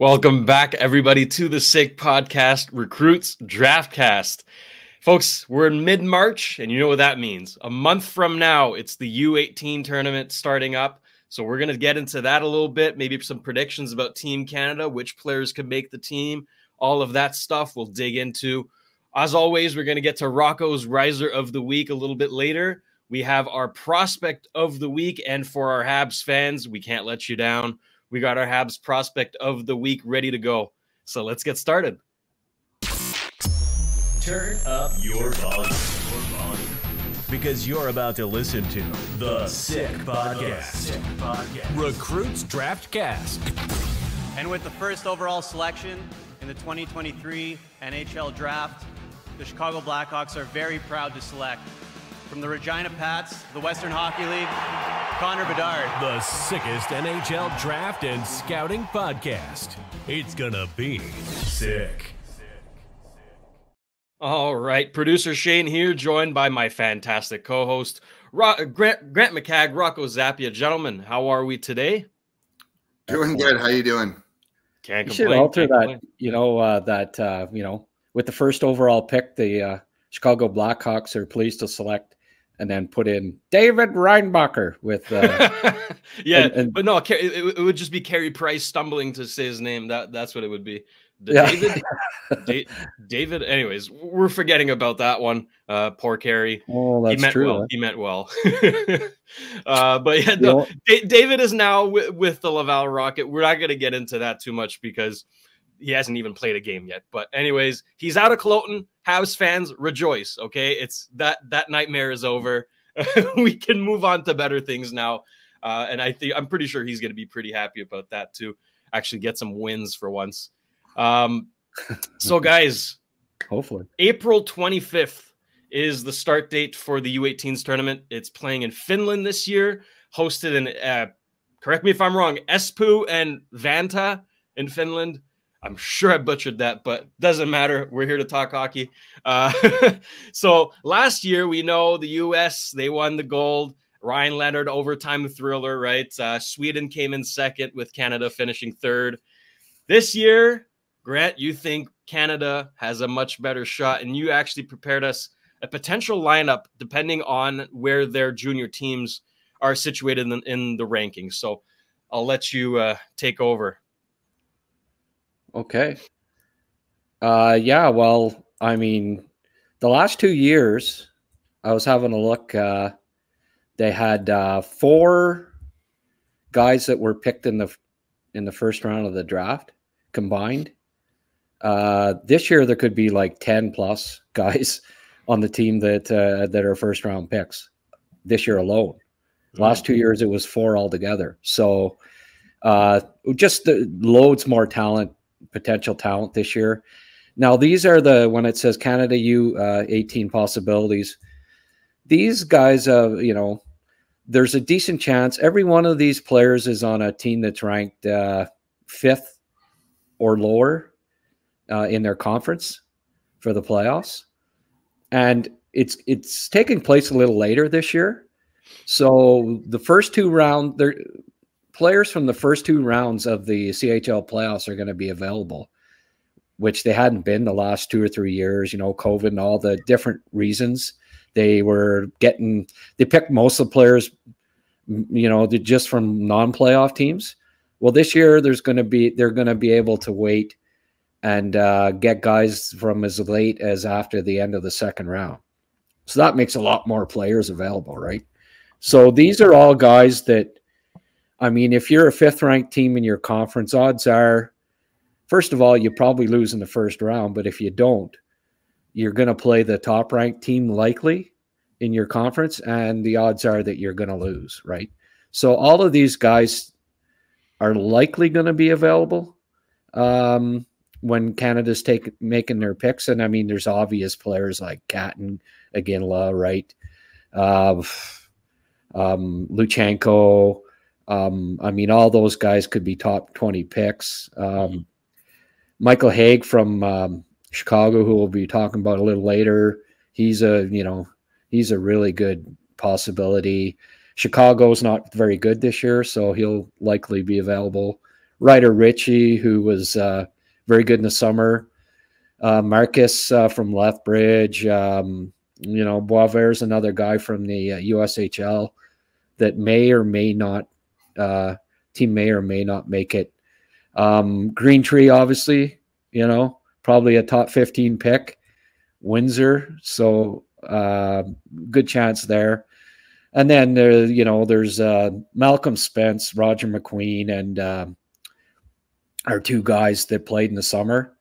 Welcome back, everybody, to the Sick Podcast Recrutes Draftcast. Folks, we're in mid March, and you know what that means. A month from now, it's the U18 tournament starting up. So we're going to get into that a little bit, maybe some predictions about Team Canada, which players could make the team, all of that stuff we'll dig into. As always, we're going to get to Rocco's Riser of the Week a little bit later. We have our prospect of the week, and for our Habs fans, we can't let you down. We got our Habs prospect of the week ready to go. So let's get started. Turn up your volume. Because you're about to listen to The Sick Podcast. Recrutes Draft Cast. And with the first overall selection in the 2023 NHL Draft, the Chicago Blackhawks are very proud to select from the Regina Pats, the Western Hockey League, Connor Bedard. The sickest NHL draft and scouting podcast. It's gonna be sick. All right, producer Shayne here, joined by my fantastic co-host Ro- Grant, Grant McCagg, Rocco Zappia. Gentlemen, how are we today? Doing good. How you doing? Can't You complain. should alter can't that, complain. you know, uh, that, uh, you know, with the first overall pick, the uh, Chicago Blackhawks are pleased to select and then put in David Reinbacher with, uh, yeah, and- and- but no, it, it would just be Carey Price stumbling to say his name. That that's what it would be. The Yeah. David, Da- David. Anyways, we're forgetting about that one. Uh, poor Carey. oh, he that's meant true. well. huh? He meant well. uh, but yeah, no, David is now with, with the Laval Rocket. We're not going to get into that too much because he hasn't even played a game yet. But anyways, he's out of Kloten. Habs fans rejoice. Okay, it's that that nightmare is over. we can move on to better things now. Uh, and I think I'm pretty sure he's going to be pretty happy about that too. Actually, get some wins for once. Um, so, guys, Hopefully. April 25th is the start date for the U18s tournament. It's playing in Finland this year, hosted in, uh, correct me if I'm wrong, Espoo and Vantaa in Finland. I'm sure I butchered that, but doesn't matter. We're here to talk hockey. Uh, so last year, we know the US, they won the gold. Ryan Leonard, overtime thriller, right? Uh, Sweden came in second with Canada finishing third. This year, Grant, you think Canada has a much better shot, and you actually prepared us a potential lineup depending on where their junior teams are situated in, in the rankings. So I'll let you uh, take over. Okay. Uh, yeah. Well, I mean, the last two years, I was having a look. Uh, they had uh, four guys that were picked in the in the first round of the draft combined. Uh, this year, there could be like ten plus guys on the team that uh, that are first round picks this year alone. Last two years, it was four altogether. So, uh, just the, loads more talent potential talent this year. Now, these are the when it says Canada U uh, 18 possibilities. These guys, uh, you know, there's a decent chance every one of these players is on a team that's ranked uh, fifth or lower uh, in their conference for the playoffs, and it's it's taking place a little later this year. So the first two round, there players from the first two rounds of the CHL playoffs are going to be available, which they hadn't been the last two or three years. You know, COVID and all the different reasons they were getting. They picked most of the players, you know, just from non-playoff teams. Well, this year there's going to be they're going to be able to wait and uh, get guys from as late as after the end of the second round. So that makes a lot more players available, right? So these are all guys that I mean, if you're a fifth ranked team in your conference, odds are, first of all, you probably lose in the first round. But if you don't, you're going to play the top ranked team likely in your conference, and the odds are that you're going to lose, right? So all of these guys are likely going to be available um, when Canada's take, making their picks. And I mean, there's obvious players like Catton, Iginla, right? Uh, um, Luchanko. Um, I mean, all those guys could be top 20 picks. Um, Michael Hage from um, Chicago, who we'll be talking about a little later, he's a, you know, he's a really good possibility. Chicago's not very good this year, so he'll likely be available. Ryder Ritchie, who was uh, very good in the summer. Uh, Marcus uh, from Lethbridge. Um, you know, Boisvert is another guy from the USHL uh, that may or may not uh, team may or may not make it. Um, Greentree, obviously, you know, probably a top 15 pick. Windsor, so uh, good chance there. And then there, you know, there's uh, Malcolm Spence, Roger McQueen, and uh, our two guys that played in the summer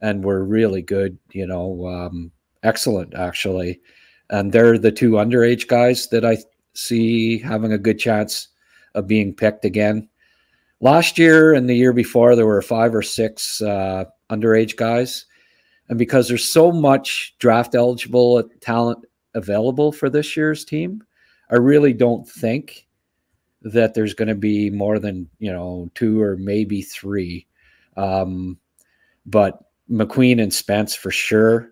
and were really good. You know, um, excellent actually. And they're the two underage guys that I see having a good chance of being picked again. Last year and the year before, there were five or six uh, underage guys. And because there's so much draft eligible talent available for this year's team, I really don't think that there's going to be more than, you know, two or maybe three. Um, but McQueen and Spence for sure,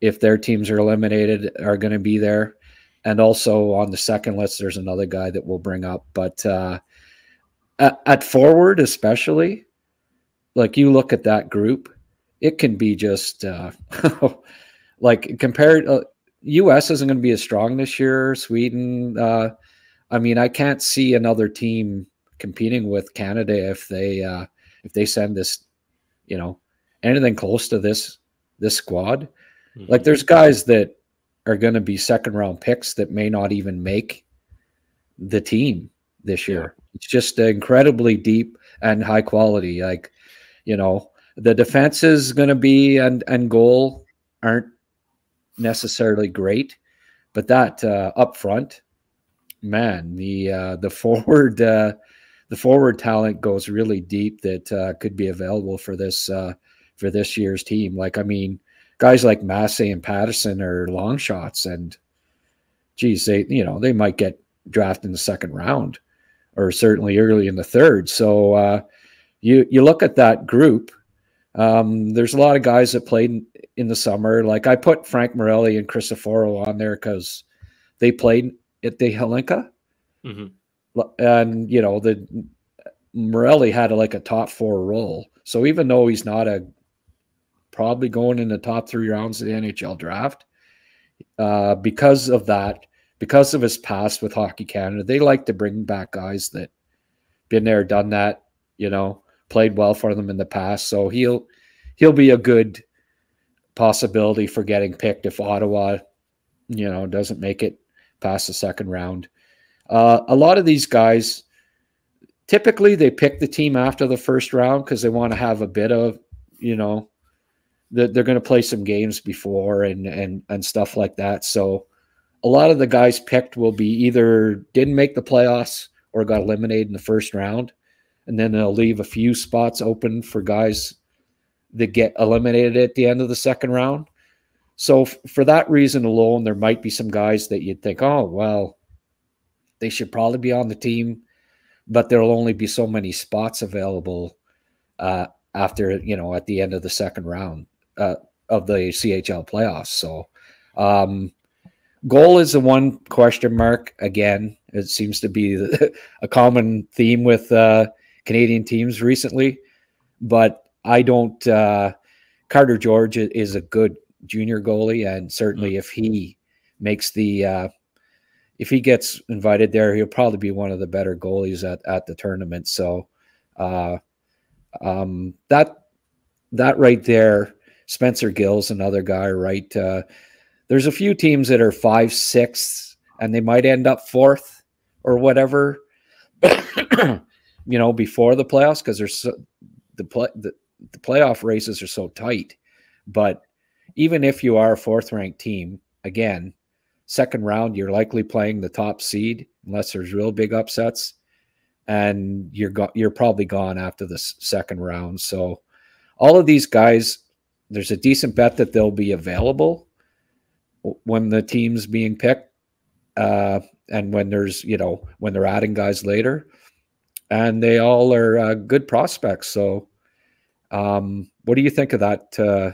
if their teams are eliminated, are going to be there. And also on the second list, there's another guy that we'll bring up. But uh, at, at forward, especially, like you look at that group, it can be just uh, like compared. Uh, U.S. isn't going to be as strong this year. Sweden. Uh, I mean, I can't see another team competing with Canada if they uh, if they send this, you know, anything close to this this squad. Mm-hmm. Like, there's guys that are going to be second round picks that may not even make the team this year. Yeah. It's just incredibly deep and high quality. Like, you know, the defense is going to be and and goal aren't necessarily great, but that uh, up front, man, the uh, the forward uh, the forward talent goes really deep that uh, could be available for this uh, for this year's team. Like, I mean, guys like Massey and Patterson are long shots, and geez, they you know they might get drafted in the second round or certainly early in the third. So uh, you you look at that group. Um, there's a lot of guys that played in, in, the summer. Like I put Frank Morelli and Cristoforo on there because they played at the Hlinka. Mm-hmm. And you know the Morelli had a, like a top four role. So even though he's not a probably going in the top three rounds of the NHL draft, uh, because of that, because of his past with Hockey Canada, they like to bring back guys that been there, done that, you know, played well for them in the past. So he'll he'll be a good possibility for getting picked if Ottawa, you know, doesn't make it past the second round. Uh, a lot of these guys, typically they pick the team after the first round because they want to have a bit of, you know, that they're going to play some games before and and and stuff like that. So a lot of the guys picked will be either didn't make the playoffs or got eliminated in the first round. And then they'll leave a few spots open for guys that get eliminated at the end of the second round. So, f- for that reason alone, there might be some guys that you'd think, oh, well, they should probably be on the team, but there'll only be so many spots available uh, after, you know, at the end of the second round uh, of the CHL playoffs. So, um, Goal is the one question mark. Again, it seems to be the, a common theme with uh, Canadian teams recently. But I don't. Uh, Carter George is a good junior goalie, and certainly mm-hmm. if he makes the uh, if he gets invited there, he'll probably be one of the better goalies at, at the tournament. So uh, um, that that right there, Spencer Gill's another guy, right? Uh, there's a few teams that are five, six, and they might end up fourth or whatever, you know, before the playoffs because there's so, the play the, the playoff races are so tight. But even if you are a fourth ranked team, again, second round, you're likely playing the top seed unless there's real big upsets, and you're go- you're probably gone after the second round. So all of these guys, there's a decent bet that they'll be available when the team's being picked uh, and when there's you know when they're adding guys later. And they all are uh, good prospects. So um, what do you think of that uh,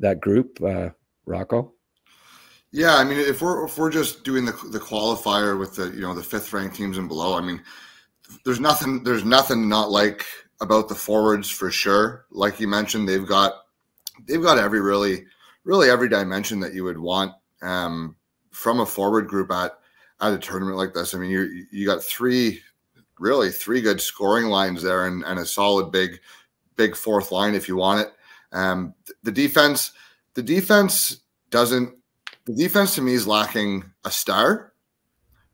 that group uh, rocco? Yeah i mean if we're if we're just doing the, the qualifier with the you know the fifth ranked teams and below i mean there's nothing there's nothing not like about the forwards for sure. Like you mentioned, they've got they've got every really really every dimension that you would want um, from a forward group at at a tournament like this. I mean, you you got three really three good scoring lines there and, and a solid big big fourth line if you want it. Um, the defense the defense doesn't the defense to me is lacking a star.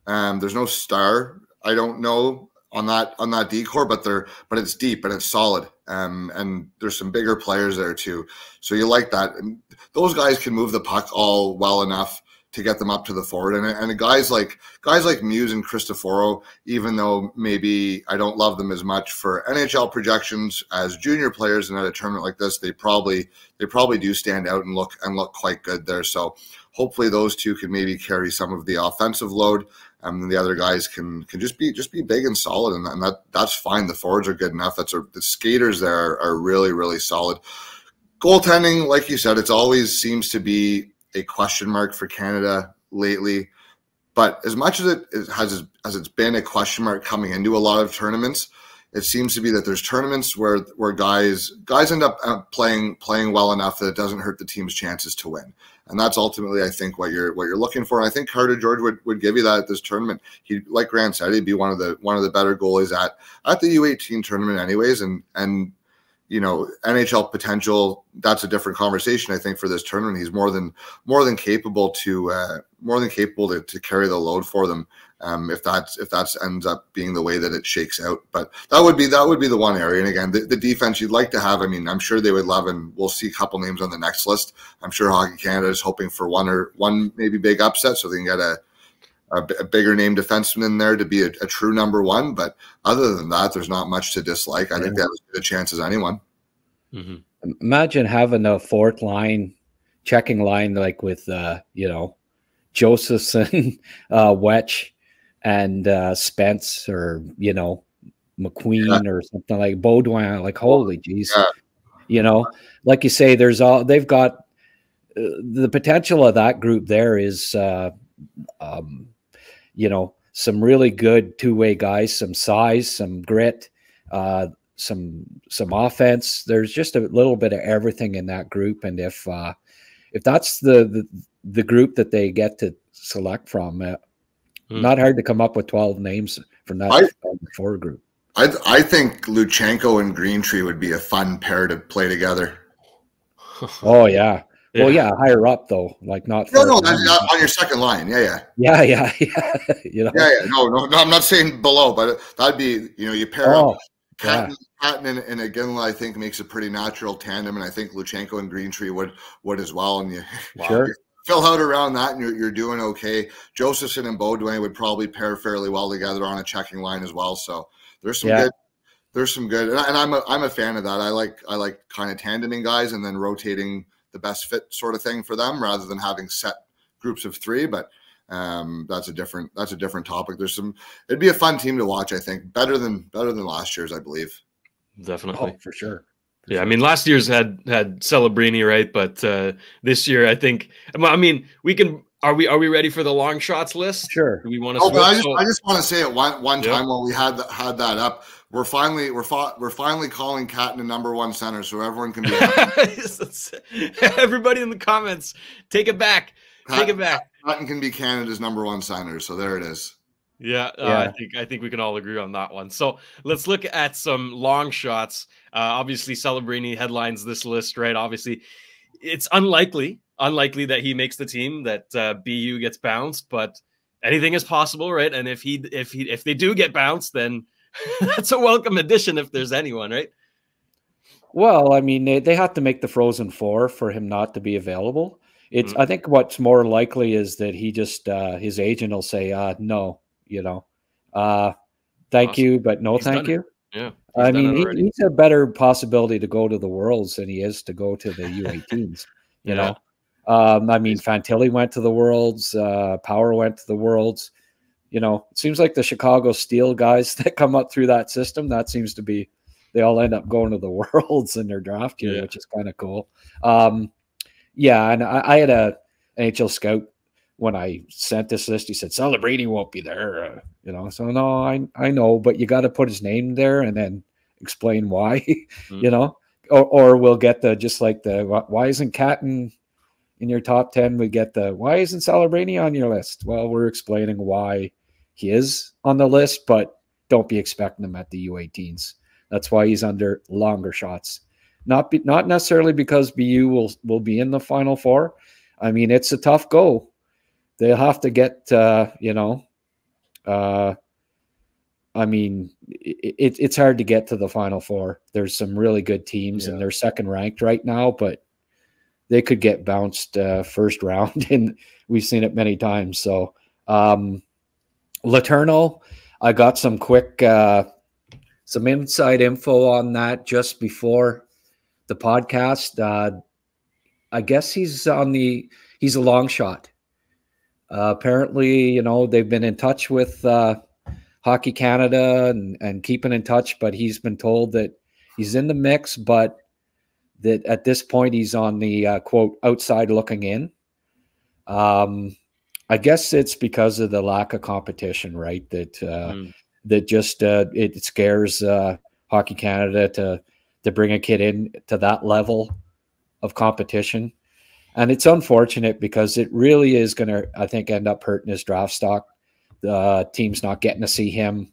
Um, there's no star. I don't know on that on that decor, but they're but it's deep and it's solid. Um, and there's some bigger players there too. So you like that. And those guys can move the puck all well enough to get them up to the forward. And, and guys like guys like Muse and Cristoforo, even though maybe I don't love them as much for NHL projections as junior players in a tournament like this, they probably they probably do stand out and look and look quite good there. So hopefully those two can maybe carry some of the offensive load. And the other guys can can just be just be big and solid, and, and that that's fine. The forwards are good enough. That's the skaters there are, are really really solid. Goaltending, like you said, it's always seems to be a question mark for Canada lately. But as much as it has as it's been a question mark coming into a lot of tournaments, it seems to be that there's tournaments where where guys guys end up uh, playing playing well enough that it doesn't hurt the team's chances to win, and that's ultimately I think what you're what you're looking for. And I think Carter George would, would give you that at this tournament. He like Grant said, he'd be one of the one of the better goalies at at the U18 tournament, anyways, and and you know NHL potential that's a different conversation I think for this tournament. He's more than more than capable to uh, more than capable to, to carry the load for them um, if that's if that's ends up being the way that it shakes out. But that would be that would be the one area. And again the, the defense you'd like to have I mean I'm sure they would love and we'll see a couple names on the next list. I'm sure Hockey Canada is hoping for one or one maybe big upset so they can get a a, a bigger name defenseman in there to be a, a, true number one. But other than that, there's not much to dislike. I yeah. think they have as good a chance as anyone. Mm-hmm. Imagine having a fourth line, checking line like with uh, you know Josephson, uh, Wetsch, and uh, Spence, or you know McQueen yeah. or something like Beaudoin. Like holy jeez, yeah. you know, like you say, there's all they've got. Uh, the potential of that group there is uh, um, you know, some really good two way guys, some size, some grit, uh, some some offense. There's just a little bit of everything in that group, and if uh, if that's the, the, the group that they get to select from, uh, hmm. not hard to come up with twelve names from that I, four group. I I think Luchanko and Greentree would be a fun pair to play together. oh yeah, yeah. Well, yeah, higher up though, like not. No, no, on your second line. Yeah, yeah. Yeah, yeah, yeah. you know. Yeah, yeah. No, no, no. I'm not saying below, but that'd be you know you pair oh, up Catton, yeah. Catton and, and Iginla, I think makes a pretty natural tandem, and I think Luchanko and Greentree would would as well. And you, wow, sure. fill out around that, and you're, you're doing okay. Josephson and Beaudoin would probably pair fairly well together on a checking line as well. So there's some yeah. good there's some good, and, I, am a I'm a fan of that. I like I like kind of tandeming guys and then rotating the best fit sort of thing for them rather than having set groups of three. But um, that's a different that's a different topic. There's some it'd be a fun team to watch. I think better than better than last year's, I believe. Definitely, oh, for sure. Yeah, I mean, last year's had had Celebrini, right? But uh, this year, I think. I mean, we can. Are we are we ready for the long shots list? Sure. Do we want to? Oh, I just, I just want to say it one one yep. time while we had that, had that up we're finally we're fa- we're finally calling Catton a number one center, so everyone can be. Everybody in the comments, take it back. take it back. Catton can be Canada's number one center, so there it is. Yeah, uh, yeah. I think I think we can all agree on that one. So let's look at some long shots. Uh, obviously, Celebrini headlines this list, right? Obviously, it's unlikely unlikely that he makes the team, that uh, BU gets bounced, but anything is possible, right? And if he if he if they do get bounced, then that's a welcome addition if there's anyone, right? Well, I mean, they, they have to make the Frozen Four for him not to be available. It's mm-hmm. I think what's more likely is that he just uh, his agent will say, uh, no, you know, uh, thank awesome. you, but no, he's thank you. Yeah, I mean, he, he's a better possibility to go to the Worlds than he is to go to the U18s. You yeah. know, um, I mean, Fantilli went to the Worlds, uh, Power went to the Worlds you know, it seems like the Chicago Steel guys that come up through that system, that seems to be they all end up going to the worlds in their draft year, yeah. which is kind of cool. Um, yeah, and I, I, had a NHL scout when I sent this list. He said Celebrini won't be there, uh, you know. So no, I I know, but you got to put his name there, and then explain why, mm. you know, or, or we'll get the just like the why isn't Catton in your top 10? We get the why isn't Celebrini on your list? Well, we're explaining why he is on the list, but don't be expecting him at the U18s. That's why he's under longer shots. Not be, not necessarily because BU will will be in the final four. I mean, it's a tough go. They'll have to get uh, you know uh, I mean, it, it's hard to get to the final four. There's some really good teams, yeah. and they're second ranked right now, but they could get bounced uh, first round, and we've seen it many times. So, um, LeTourneau, I got some quick, uh, some inside info on that just before the podcast. Uh, I guess he's on the he's a long shot. Uh, apparently, you know they've been in touch with uh, Hockey Canada and, and keeping in touch, but he's been told that he's in the mix, but that at this point he's on the uh, quote outside looking in. Um, I guess it's because of the lack of competition, right? That uh, mm. that just uh, it scares uh, Hockey Canada to to bring a kid in to that level of competition, and it's unfortunate because it really is going to, I think, end up hurting his draft stock the team's not getting to see him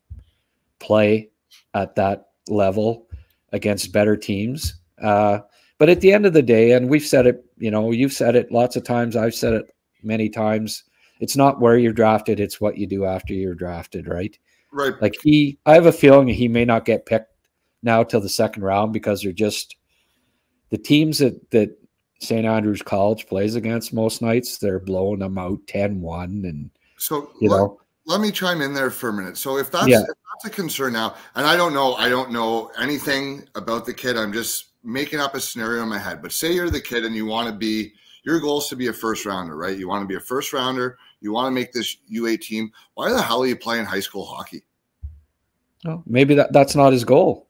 play at that level against better teams. Uh, but at the end of the day, and we've said it, you know, you've said it lots of times, I've said it many times. It's not where you're drafted, it's what you do after you're drafted, right? Right. Like he, I have a feeling he may not get picked now till the second round because they're just the teams that that St. Andrews College plays against most nights, they're blowing them out 10 1. And so, you know, let me chime in there for a minute. So if that's, yeah. if that's a concern now, and I don't know, I don't know anything about the kid. I'm just making up a scenario in my head. But say you're the kid and you want to be your goal is to be a first rounder, right? You want to be a first rounder. You want to make this UA team. Why the hell are you playing high school hockey? Oh, maybe that, that's not his goal.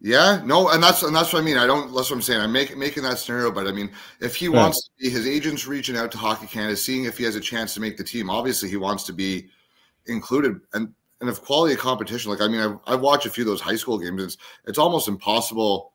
Yeah, no, and that's and that's what I mean. I don't. That's what I'm saying. I'm making making that scenario, but I mean, if he wants to be, his agent's reaching out to Hockey Canada, seeing if he has a chance to make the team. Obviously, he wants to be included and and if quality of competition like i mean i've, I've watched a few of those high school games it's it's almost impossible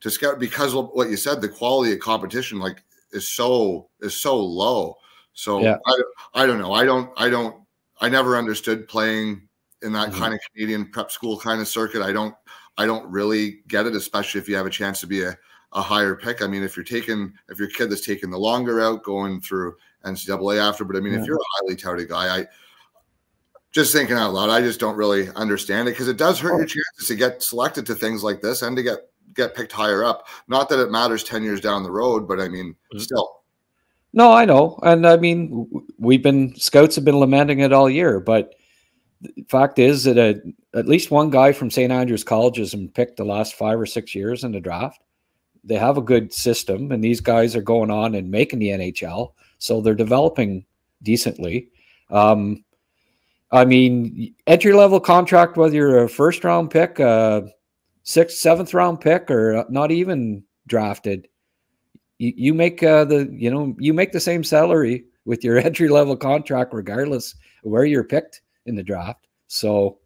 to scout because of what you said the quality of competition like is so is so low so yeah. I, I don't know i don't i don't i never understood playing in that mm-hmm. kind of canadian prep school kind of circuit i don't i don't really get it especially if you have a chance to be a, a higher pick i mean if you're taking if your kid that's taking the longer out going through ncaa after but i mean yeah. if you're a highly touted guy i just thinking out loud, I just don't really understand it because it does hurt your chances to get selected to things like this and to get get picked higher up. Not that it matters ten years down the road, but I mean, mm-hmm. still. No, I know, and I mean, we've been scouts have been lamenting it all year, but the fact is that a, at least one guy from St. Andrews College has been picked the last five or six years in the draft. They have a good system, and these guys are going on and making the NHL, so they're developing decently. Um, I mean, entry level contract, whether you're a first round pick, a sixth, seventh round pick, or not even drafted, you, you make uh, the you know you make the same salary with your entry level contract, regardless of where you're picked in the draft. So,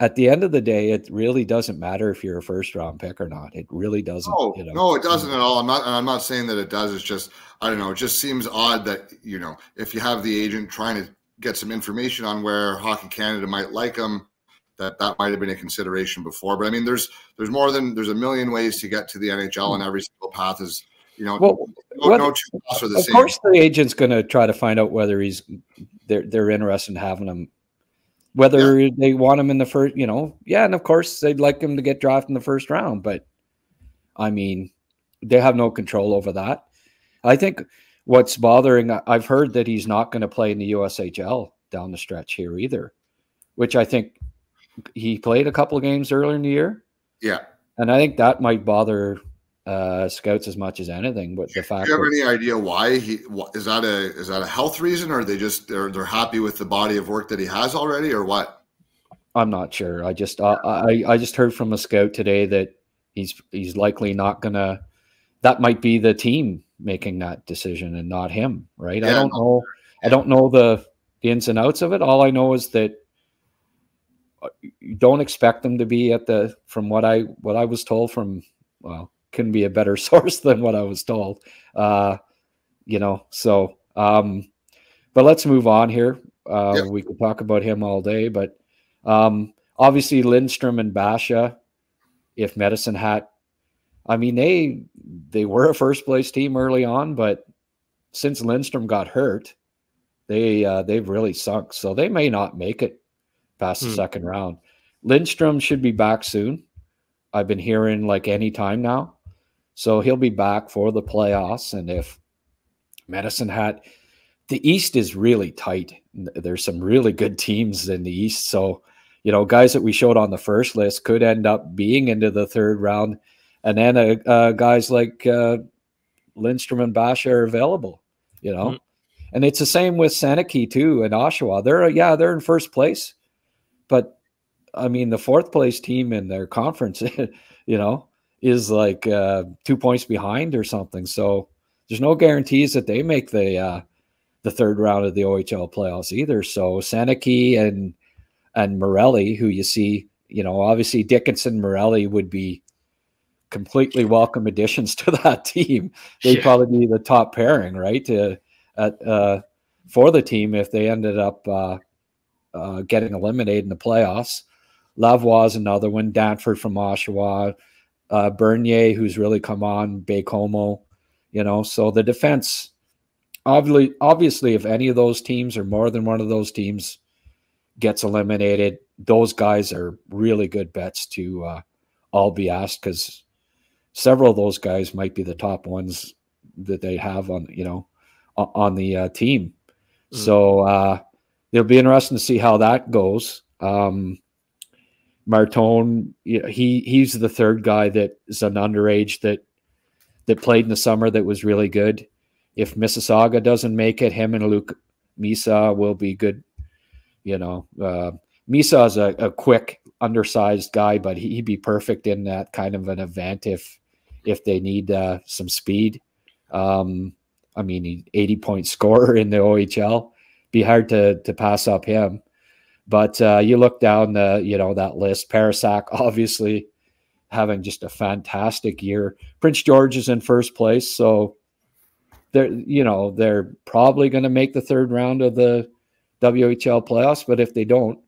at the end of the day, it really doesn't matter if you're a first round pick or not. It really doesn't. Oh, you know? no, it doesn't at all. I'm not. I'm not saying that it does. It's just I don't know. It just seems odd that you know if you have the agent trying to get some information on where Hockey Canada might like them, that that might have been a consideration before. But I mean, there's there's more than there's a million ways to get to the NHL, and every single path is you know well, no, no two are the of same. Of course, the agent's going to try to find out whether he's they're they're interested in having him. Whether yeah. they want him in the first, you know, yeah, and of course they'd like him to get drafted in the first round, but I mean, they have no control over that. I think what's bothering I've heard that he's not going to play in the USHL down the stretch here either, which I think he played a couple of games earlier in the year. Yeah. And I think that might bother uh, scouts as much as anything. But the fact, do you have any idea why he is that a is that a health reason, or they just they're they're happy with the body of work that he has already, or what? I'm not sure. I just uh, I I just heard from a scout today that he's he's likely not gonna. That might be the team making that decision and not him, right? Yeah, I don't know. I don't know the, the ins and outs of it. All I know is that you don't expect them to be at the from what I what I was told from well couldn't be a better source than what I was told. Uh, you know, so um, but let's move on here. Uh, yep. We could talk about him all day, but um, obviously Lindstrom and Basha, if Medicine Hat, I mean they they were a first place team early on, but since Lindstrom got hurt, they uh, they've really sunk. So they may not make it past the hmm. second round. Lindstrom should be back soon. I've been hearing like any time now. So he'll be back for the playoffs. And if Medicine Hat, the East is really tight. There's some really good teams in the East. So, you know, guys that we showed on the first list could end up being into the third round. And then uh, uh, guys like uh, Lindstrom and Basha are available, you know. Mm-hmm. And it's the same with Seneki too and Oshawa. They're yeah, they're in first place, but I mean the fourth place team in their conference, you know, is like uh, two points behind or something. So there's no guarantees that they make the uh, the third round of the OHL playoffs either. So Seneki and and Morelli, who you see, you know, obviously Dickinson Morelli would be completely welcome additions to that team. They'd yeah. probably be the top pairing, right? To, at, uh, for the team if they ended up uh, uh, getting eliminated in the playoffs. Lavoie is another one. Danford from Oshawa. Uh, Bernier, who's really come on. Baie-Comeau, you know. So the defense, obviously, obviously, if any of those teams or more than one of those teams gets eliminated, those guys are really good bets to uh, all be asked because several of those guys might be the top ones that they have on you know on the uh, team. Mm. So uh, it'll be interesting to see how that goes. Um, Martone, he he's the third guy that is an underage that that played in the summer that was really good. If Mississauga doesn't make it, him and Luke Misa will be good. You know, uh, Misa is a, a, quick, undersized guy, but he, would be perfect in that kind of an event if if they need uh, some speed. Um, I mean, 80 point scorer in the OHL. Be hard to to pass up him. But uh, you look down the you know that list. Parascak obviously having just a fantastic year. Prince George is in first place, so they're you know they're probably going to make the third round of the WHL playoffs. But if they don't,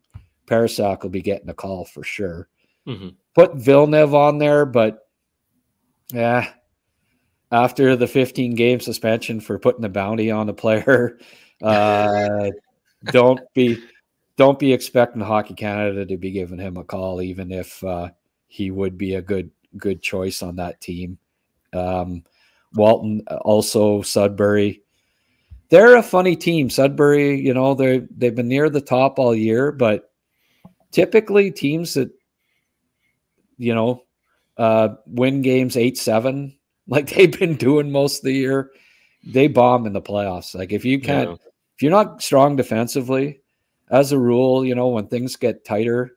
Parascak will be getting a call for sure. Mm-hmm. Put Villeneuve on there, but yeah, after the 15 game suspension for putting the bounty on the player, uh, don't be don't be expecting Hockey Canada to be giving him a call, even if uh, he would be a good good choice on that team. Um, Walton, also Sudbury. They're a funny team. Sudbury, you know, they they've been near the top all year, but typically teams that you know uh, win games eight seven like they've been doing most of the year, they bomb in the playoffs. Like if you can't, yeah. if you're not strong defensively, as a rule, you know when things get tighter,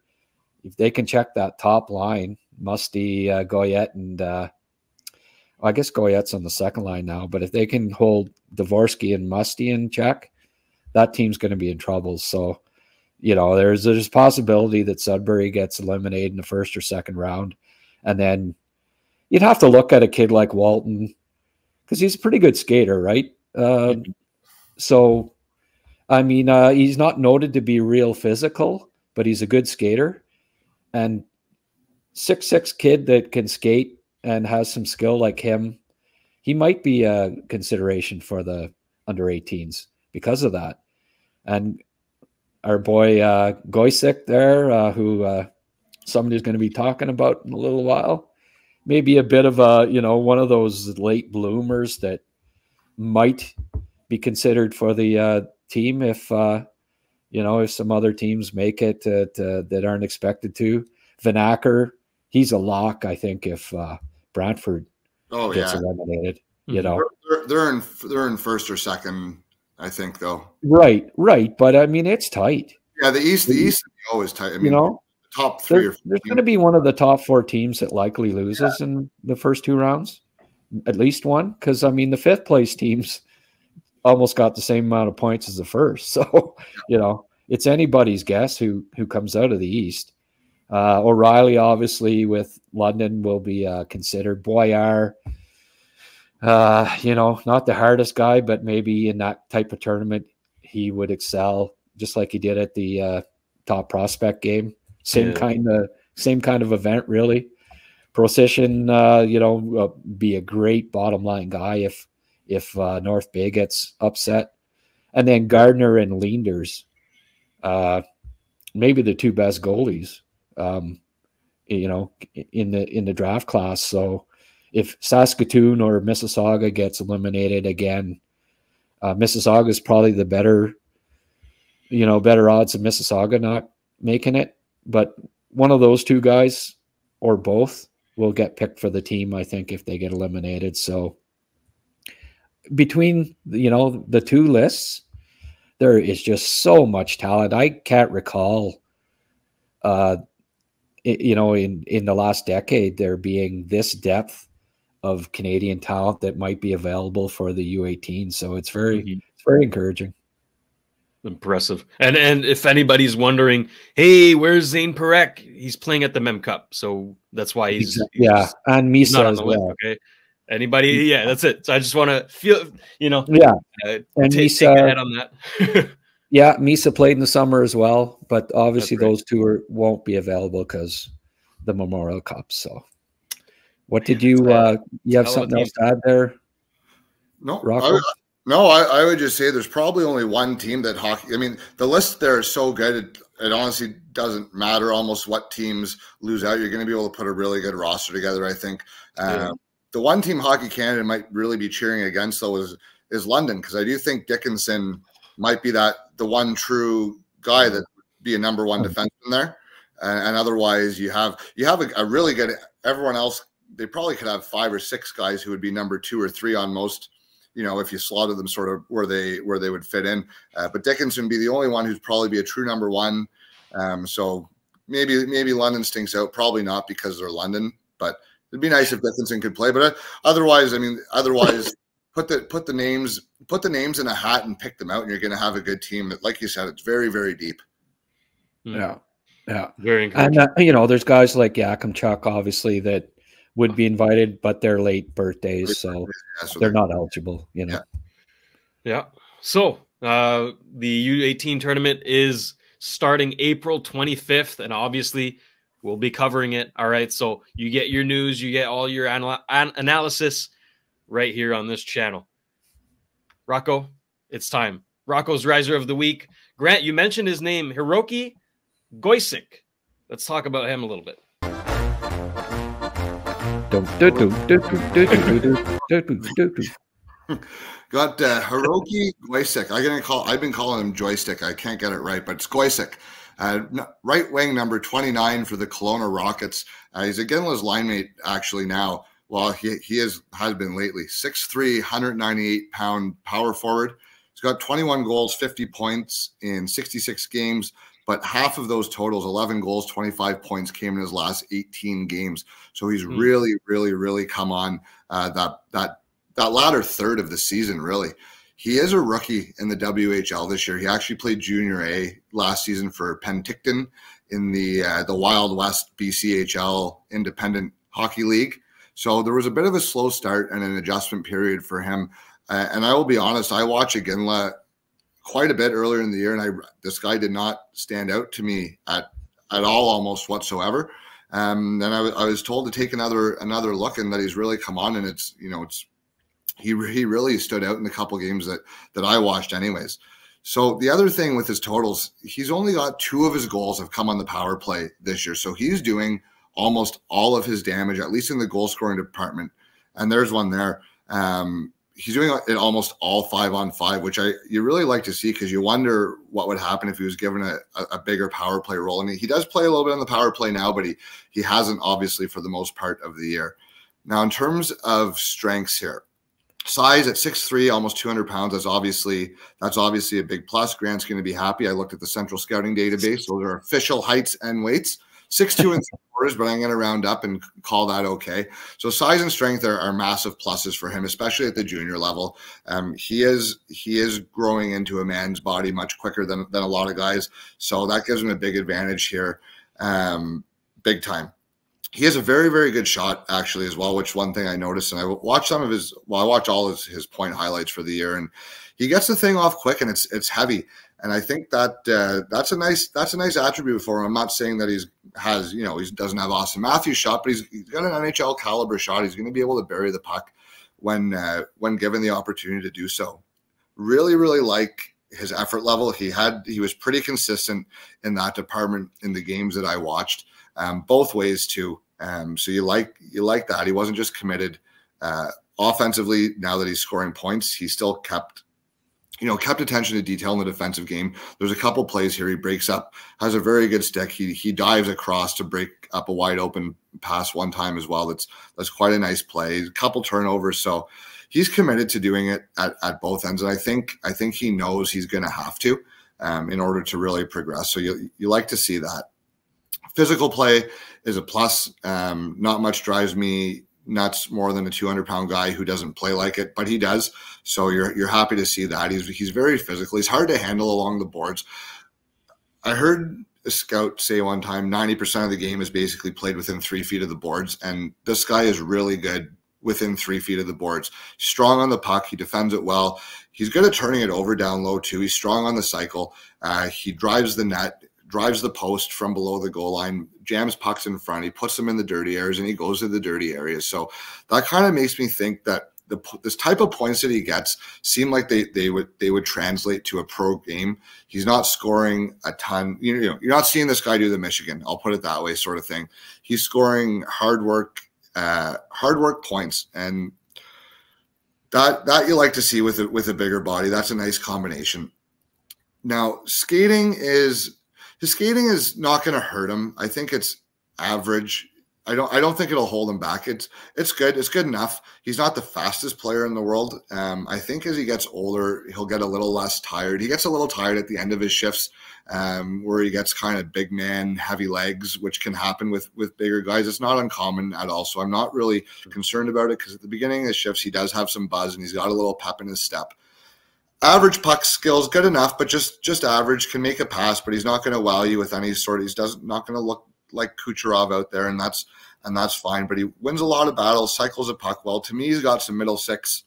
if they can check that top line, Musty, uh, Goyette, and uh, I guess Goyette's on the second line now. But if they can hold Dvorsky and Musty in check, that team's going to be in trouble. So, you know, there's there's a possibility that Sudbury gets eliminated in the first or second round, and then you'd have to look at a kid like Walton because he's a pretty good skater, right? Uh, so, I mean, uh, he's not noted to be real physical, but he's a good skater. And six six kid that can skate and has some skill like him, he might be a consideration for the under 18s because of that. And our boy uh, there, uh, who uh, somebody's going to be talking about in a little while, maybe a bit of a you know one of those late bloomers that might be considered for the uh, team if uh, you know if some other teams make it to, to, that aren't expected to. Vanacker, he's a lock, I think, if uh, Brantford oh, gets yeah. eliminated. You mm-hmm. know, they're, they're in they're in first or second, I think, though. Right, right, but I mean, it's tight. Yeah, the East, the East is always tight. I mean, you know, top three there, there's going to be one of the top four teams that likely loses yeah. in the first two rounds, at least one. Because I mean, the fifth place teams almost got the same amount of points as the first. So you know, it's anybody's guess who who comes out of the East. Uh, O'Reilly, obviously, with London, will be uh, considered. Boyar, uh, you know, not the hardest guy, but maybe in that type of tournament, he would excel just like he did at the uh, top prospect game. Same yeah. kind of same kind of event, really. Procession, uh, you know, uh, be a great bottom line guy if if uh, North Bay gets upset, and then Gardner and Leenders, uh, maybe the two best goalies, um, you know, in the in the draft class. So if Saskatoon or Mississauga gets eliminated again, uh, Mississauga is probably the better, you know, better odds of Mississauga not making it. But one of those two guys or both will get picked for the team, I think, if they get eliminated. So between you know the two lists, there is just so much talent. I can't recall, uh, you know, in in the last decade there being this depth of Canadian talent that might be available for the U18. So it's very mm-hmm. it's very encouraging. Impressive. And and if anybody's wondering, hey, where's Zayne Parekh? He's playing at the Mem Cup, so that's why he's, he's yeah, and Misa as well. List, okay. Anybody? Yeah, that's it. So I just want to feel, you know, yeah, uh, and take, Misa, take ahead on that. yeah, Misa played in the summer as well, but obviously those two are, won't be available because the Memorial Cup. So, what did you? uh You have something else to add there? No, Rocco? I, no, I, I, would just say there's probably only one team that hockey. I mean, the list there is so good. It, it honestly doesn't matter almost what teams lose out. You're going to be able to put a really good roster together. I think. Yeah. Um, the one team Hockey Canada might really be cheering against though is is London because I do think Dickinson might be that the one true guy that be a number one defenseman there. And, and otherwise, you have you have a, a really good. Everyone else, they probably could have five or six guys who would be number two or three on most you know, if you slotted them sort of where they where they would fit in. Uh, but Dickinson be the only one who'd probably be a true number one. Um, so maybe maybe London stinks out. Probably not because they're London, but it'd be nice if Dickinson could play. But uh, otherwise, I mean, otherwise, put the put the names put the names in a hat and pick them out, and you're going to have a good team. That, like you said, it's very very deep. Yeah, yeah, very. And uh, you know, there's guys like Yakemchuk, obviously that would be invited, but they're late birthdays, so, they're not eligible. You know. Yeah. yeah. So uh, the U18 tournament is starting April 25th, and obviously we'll be covering it. All right. So you get your news, you get all your anal an analysis right here on this channel. Rocco, it's time. Rocco's Riser of the Week. Grant, you mentioned his name, Hiroki Gojsic. Let's talk about him a little bit. Got uh, Hiroki Gojsic. I'm gonna call. I've been calling him joystick. I can't get it right, but it's Gojsic. Uh, right wing number 29 for the Kelowna Rockets. Uh, he's Iginla's line mate actually now. Well, he, he is, has been lately. 6'3", 198 pound power forward. He's got 21 goals, 50 points in 66 games but half of those totals 11 goals 25 points came in his last 18 games so he's mm. really really really come on uh, that that that latter third of the season really he is a rookie in the WHL this year. He actually played Junior A last season for Penticton in the uh, the Wild West BCHL Independent Hockey League. So there was a bit of a slow start and an adjustment period for him. Uh, and I will be honest, I watch Iginla quite a bit earlier in the year, and I this guy did not stand out to me at at all, almost whatsoever. Um, and I, I was told to take another another look, and that he's really come on, and it's you know it's he he really stood out in the couple games that that I watched, anyways. So the other thing with his totals, he's only got two of his goals have come on the power play this year, so he's doing almost all of his damage, at least in the goal scoring department. And there's one there. Um, he's doing it almost all five on five, which I you really like to see because you wonder what would happen if he was given a, a, bigger power play role. And he does play a little bit on the power play now, but he he hasn't obviously for the most part of the year. Now, in terms of strengths here, size at 6'3, almost 200 pounds, that's obviously that's obviously a big plus. Grant's going to be happy. I looked at the central scouting database. Those are official heights and weights. six two and three quarters, but I'm going to round up and call that okay. So size and strength are, are massive pluses for him, especially at the junior level. Um, he is he is growing into a man's body much quicker than than a lot of guys, so that gives him a big advantage here, um, big time he has a very very good shot actually as well which one thing i noticed and i watched some of his well i watch all his, his point highlights for the year and he gets the thing off quick and it's it's heavy. And i think that uh, that's a nice that's a nice attribute for him. I'm not saying that he's has you know he doesn't have auston matthews shot but he's, he's got an nhl caliber shot. He's going to be able to bury the puck when uh, when given the opportunity to do so. Really really like his effort level. He had he was pretty consistent in that department in the games that i watched um, both ways too um, so you like you like that. He wasn't just committed uh, offensively. Now that he's scoring points, he still kept you know kept attention to detail in the defensive game. There's a couple plays here he breaks up, has a very good stick. He he dives across to break up a wide open pass one time as well. That's that's quite a nice play. A couple turnovers, so he's committed to doing it at, at both ends. And I think I think he knows he's going to have to um, in order to really progress. So you you like to see that. Physical play is a plus. Um, not much drives me nuts more than a 200 pound guy who doesn't play like it, but he does. So you're you're happy to see that. He's he's very physical. He's hard to handle along the boards. I heard a scout say one time 90% of the game is basically played within three feet of the boards, and this guy is really good within three feet of the boards. Strong on the puck. He defends it well. He's good at turning it over down low too. He's strong on the cycle. Uh, he drives the net drives the post from below the goal line, jams pucks in front. He puts them in the dirty areas and he goes to the dirty areas. So that kind of makes me think that the this type of points that he gets seem like they they would they would translate to a pro game. He's not scoring a ton. You know, you're not seeing this guy do the Michigan. I'll put it that way, sort of thing. He's scoring hard work, uh, hard work points, and that that you like to see with a, with a bigger body. That's a nice combination. Now, skating is his skating is not going to hurt him. I think it's average. I don't. I don't think it'll hold him back. It's it's good. It's good enough. He's not the fastest player in the world. Um, I think as he gets older, he'll get a little less tired. He gets a little tired at the end of his shifts, um, where he gets kind of big man, heavy legs, which can happen with with bigger guys. It's not uncommon at all. So I'm not really concerned about it because at the beginning of his shifts, he does have some buzz and he's got a little pep in his step average puck skills, good enough, but just just average. Can make a pass, but he's not going to wow you with any sort. He's doesn't not going to look like Kucherov out there, and that's and that's fine. But he wins a lot of battles, cycles a puck well. To me, he's got some middle six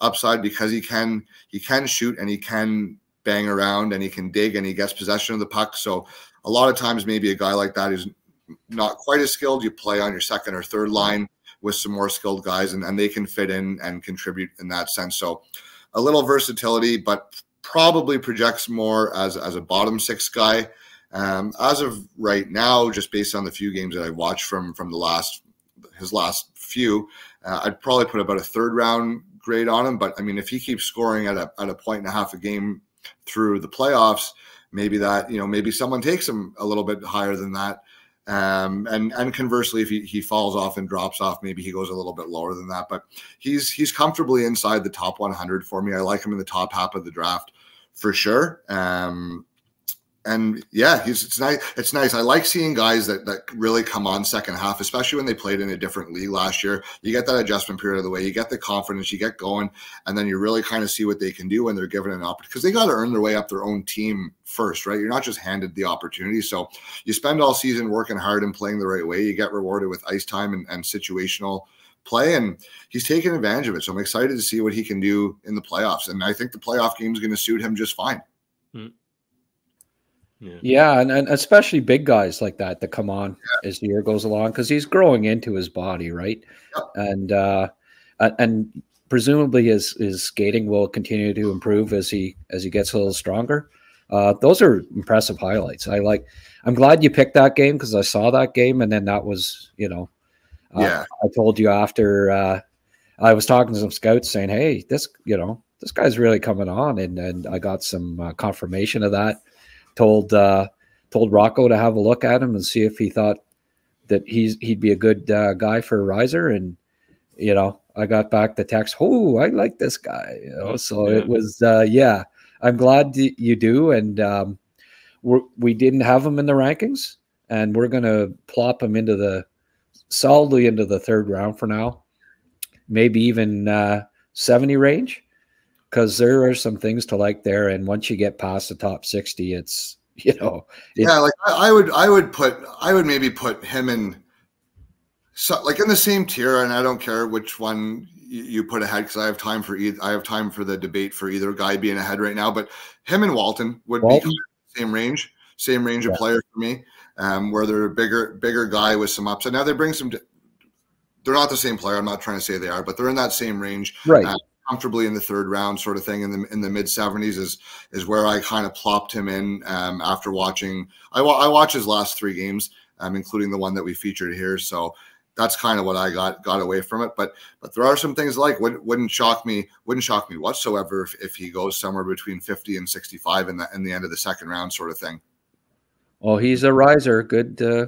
upside because he can he can shoot and he can bang around and he can dig and he gets possession of the puck. So a lot of times, maybe a guy like that who's not quite as skilled, you play on your second or third line with some more skilled guys, and, and they can fit in and contribute in that sense. So a little versatility, but probably projects more as as a bottom six guy. Um, as of right now, just based on the few games that I watched from from the last his last few, uh, I'd probably put about a third round grade on him. But I mean, if he keeps scoring at a at a point and a half a game through the playoffs, maybe that you know maybe someone takes him a little bit higher than that. Um, and and conversely, if he, he falls off and drops off, maybe he goes a little bit lower than that. But he's he's comfortably inside the top 100 for me. I like him in the top half of the draft for sure. Um, and yeah, it's nice. It's nice. I like seeing guys that that really come on second half, especially when they played in a different league last year. You get that adjustment period of the way, you get the confidence, you get going, and then you really kind of see what they can do when they're given an opportunity because they got to earn their way up their own team first, right? You're not just handed the opportunity. So you spend all season working hard and playing the right way. You get rewarded with ice time and, and situational play, and he's taking advantage of it. So I'm excited to see what he can do in the playoffs, and I think the playoff game is going to suit him just fine. Yeah, yeah and, and especially big guys like that that come on yeah. as the year goes along because he's growing into his body, right? Yep. And uh, and presumably his his skating will continue to improve as he as he gets a little stronger. Uh, those are impressive highlights. I like. I'm glad you picked that game because I saw that game, and then that was, you know, uh, yeah. I told you after uh, I was talking to some scouts saying, "Hey, this, you know, this guy's really coming on," and and I got some uh, confirmation of that told uh, told Rocco to have a look at him and see if he thought that he's he'd be a good uh, guy for a riser. And you know, I got back the text, "Oh, I like this guy." You know, so yeah. it was uh, yeah. I'm glad you do, and um, we're, we did not have him in the rankings, and we're going to plop him into the solidly into the third round for now, maybe even uh, 70 range, because there are some things to like there. And once you get past the top 60, it's you know, it, yeah, like I, I would, I would put, I would maybe put him in, so like in the same tier, and I don't care which one you, you put ahead because I have time for either. I have time for the debate for either guy being ahead right now. But him and Walton would Walton. be same range, same range yeah. of player for me. Um, where they're a bigger, bigger guy with some upside. Now they bring some. They're not the same player. I'm not trying to say they are, but they're in that same range. Right. Uh, comfortably in the third round sort of thing in the in the mid 70s is is where I kind of plopped him in um, after watching I, I watched his last three games um, including the one that we featured here. So that's kind of what I got got away from it. But but there are some things like would, wouldn't shock me wouldn't shock me whatsoever if, if he goes somewhere between 50 and 65 in the in the end of the second round sort of thing. Well he's a riser. Good uh,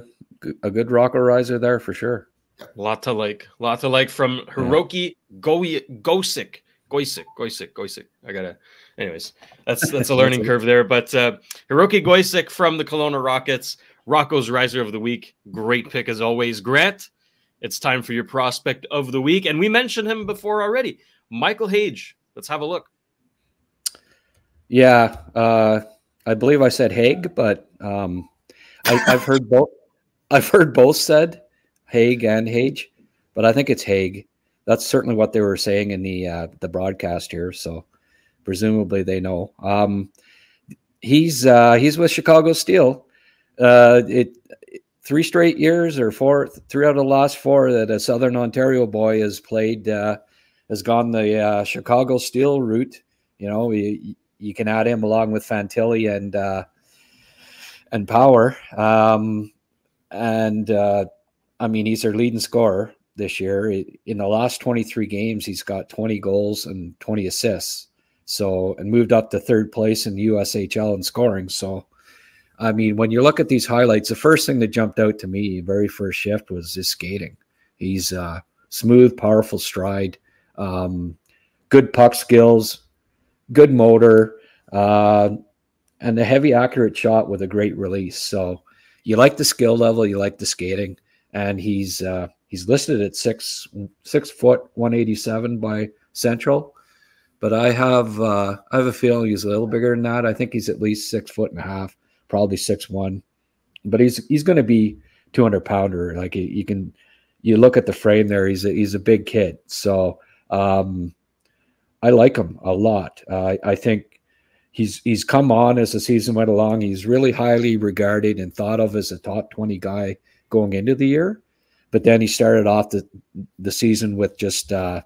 a good Rocco riser there for sure. A lot to like, a lot to like from Hiroki yeah. Gojsic. Gojsic, Gojsic, Gojsic. I gotta. Anyways, that's that's a learning curve there. But uh, Hiroki Gojsic from the Kelowna Rockets, Rocco's Riser of the Week. Great pick as always. Grant, it's time for your prospect of the week, and we mentioned him before already. Michael Hage. Let's have a look. Yeah, uh, I believe I said Haig, but um, I, have heard both. I've heard both said Haig and Hage, but I think it's Haig that's certainly what they were saying in the uh, the broadcast here. So presumably they know. Um, he's uh, he's with Chicago Steel. Uh, it three straight years or four, three out of the last four that a Southern Ontario boy has played uh, has gone the uh, Chicago Steel route. You know, you, you can add him along with Fantilli and uh, and Power. Um, and uh, I mean, he's their leading scorer this year. In the last 23 games, he's got 20 goals and 20 assists. So, and moved up to third place in the USHL in scoring. So, I mean, when you look at these highlights, the first thing that jumped out to me, very first shift, was his skating. He's uh, smooth, powerful stride, um, good puck skills, good motor, uh, and a heavy, accurate shot with a great release. So, you like the skill level, you like the skating, and he's uh, He's listed at six six foot one eighty seven by Central, but I have uh, I have a feeling he's a little bigger than that. I think he's at least six foot and a half, probably six one, but he's he's going to be two hundred pounder. Like you can you look at the frame there, he's a, he's a big kid. So um, I like him a lot. Uh, I think he's he's come on as the season went along. He's really highly regarded and thought of as a top twenty guy going into the year. But then he started off the the season with just uh,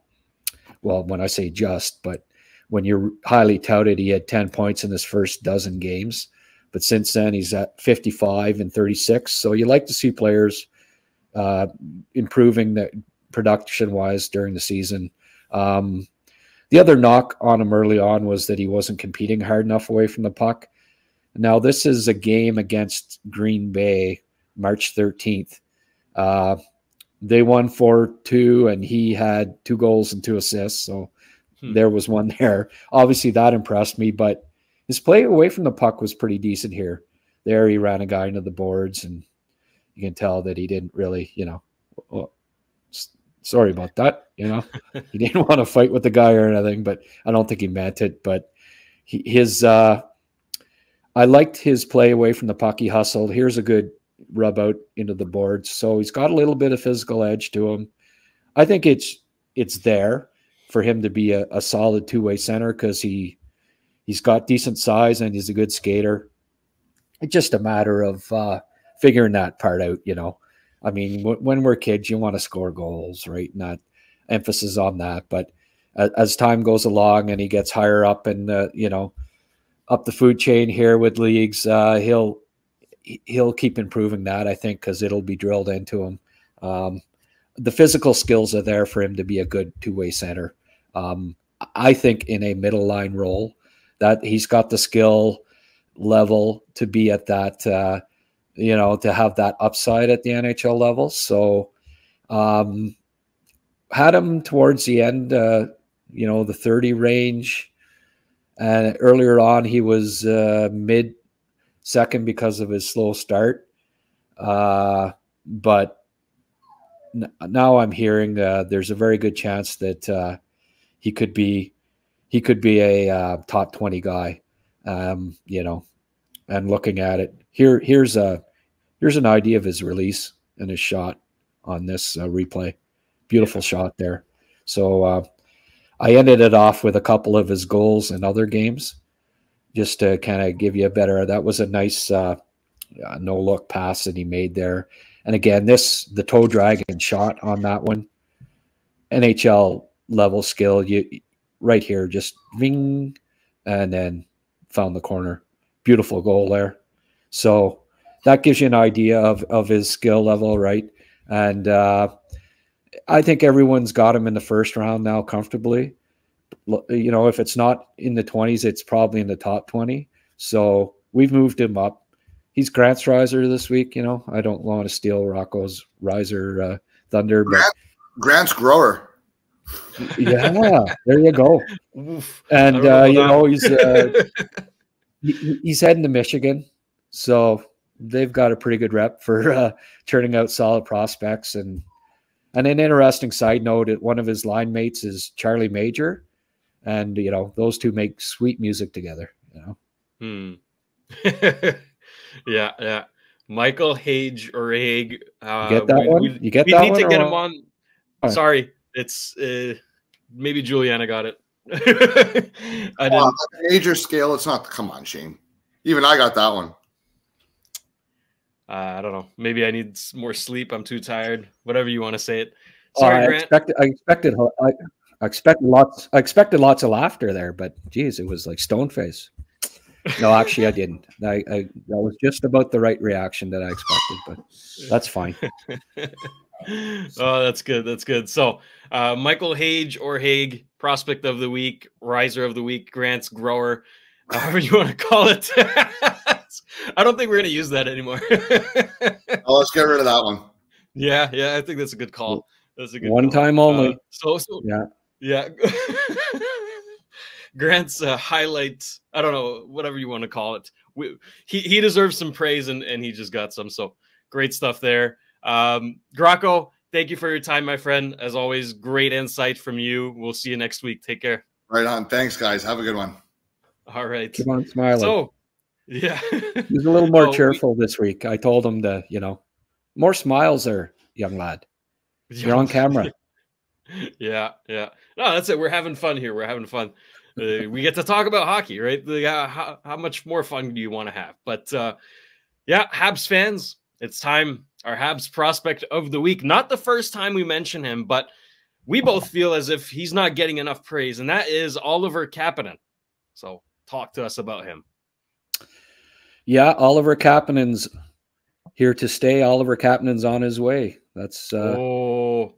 well, when I say just, but when you're highly touted, he had 10 points in his first dozen games. But since then, he's at 55 and 36. So you like to see players uh, improving the production wise during the season. Um, the other knock on him early on was that he wasn't competing hard enough away from the puck. Now, this is a game against Green Bay, March 13th. Uh, they won 4 2, and he had two goals and two assists. So hmm. there was one there. Obviously, that impressed me, but his play away from the puck was pretty decent here. There, he ran a guy into the boards, and you can tell that he didn't really, you know, well, sorry about that. You know, he didn't want to fight with the guy or anything, but I don't think he meant it. But he, his, uh, I liked his play away from the puck. He hustled. Here's a good rub out into the boards. So he's got a little bit of physical edge to him. I think it's it's there for him to be a, a solid two way center because he he's got decent size and he's a good skater. It's just a matter of uh, figuring that part out. You know, I mean, w- when we're kids, you want to score goals, right? Not emphasis on that, but as, as time goes along and he gets higher up and the you know up the food chain here with leagues, uh, he'll he'll keep improving that, I think, because it'll be drilled into him. Um, the physical skills are there for him to be a good two way center. Um, I think in a middle line role, that he's got the skill level to be at that, uh, you know, to have that upside at the NHL level. So, um, had him towards the end, uh, you know, the 30 range. And earlier on, he was uh, mid second because of his slow start. Uh, but n- now I'm hearing uh, there's a very good chance that uh, he could be he could be a uh, top 20 guy. Um, you know, and looking at it here, here's a here's an idea of his release and his shot on this uh, replay. Beautiful shot there. So uh, I ended it off with a couple of his goals in other games, just to kind of give you a better. That was a nice uh, uh, no look pass that he made there. And again, this the toe dragon shot on that one, NHL level skill. You right here, just ring, and then found the corner. Beautiful goal there. So that gives you an idea of of his skill level, right? And uh, I think everyone's got him in the first round now comfortably. You know, if it's not in the 20s, it's probably in the top 20. So we've moved him up. He's Grant's riser this week. You know, I don't want to steal Rocco's riser uh, thunder, but Grant, Grant's grower. yeah, there you go. Oof. And uh, you know know, he's uh, he- he's heading to Michigan, so they've got a pretty good rep for uh, turning out solid prospects. And and an interesting side note: that one of his line mates is Charlie Major, and you know those two make sweet music together. You know, Hmm. yeah, yeah. Michael Hage or Haig. Uh, get that one? You get we that need one to get him on. Alright. Sorry, it's uh, maybe Juliana got it. I didn't. that major scale. It's not. Come on, Shayne. Even I got that one. Uh, I don't know. Maybe I need more sleep. I'm too tired. Whatever you want to say it. Oh, Sorry, I Grant. expected I expected I, I expected lots I expected lots of laughter there, but geez, it was like stone face. No, actually, I didn't. I, I that was just about the right reaction that I expected, but that's fine. oh, that's good. That's good. So, uh, Michael Hage or Haig, prospect of the week, riser of the week, Grant's grower, however you want to call it. I don't think we're going to use that anymore. Oh, let's get rid of that one. yeah, yeah, I think that's a good call. That's a good One call. time only. Uh, so, so Yeah. Yeah. Grant's uh, highlight. I don't know, whatever you want to call it. We, he he deserves some praise, and and he just got some. So great stuff there. Um, Rocco, thank you for your time, my friend. As always, great insight from you. We'll see you next week. Take care. Right on. Thanks, guys. Have a good one. All right. Keep on smiling. So, yeah. He's a little more Oh, we- cheerful this week. I told him to, you know, more smiles there, young lad. You're on camera. Yeah, yeah. No, that's it. We're having fun here. We're having fun. Uh, we get to talk about hockey, right? The, uh, how, how much more fun do you want to have? But uh, yeah, Habs fans, it's time. Our Habs prospect of the week. Not the first time we mention him, but we both feel as if he's not getting enough praise, and that is Oliver Kapanen. So talk to us about him. Yeah, Oliver Kapanen's here to stay. Oliver Kapanen's on his way. That's uh oh,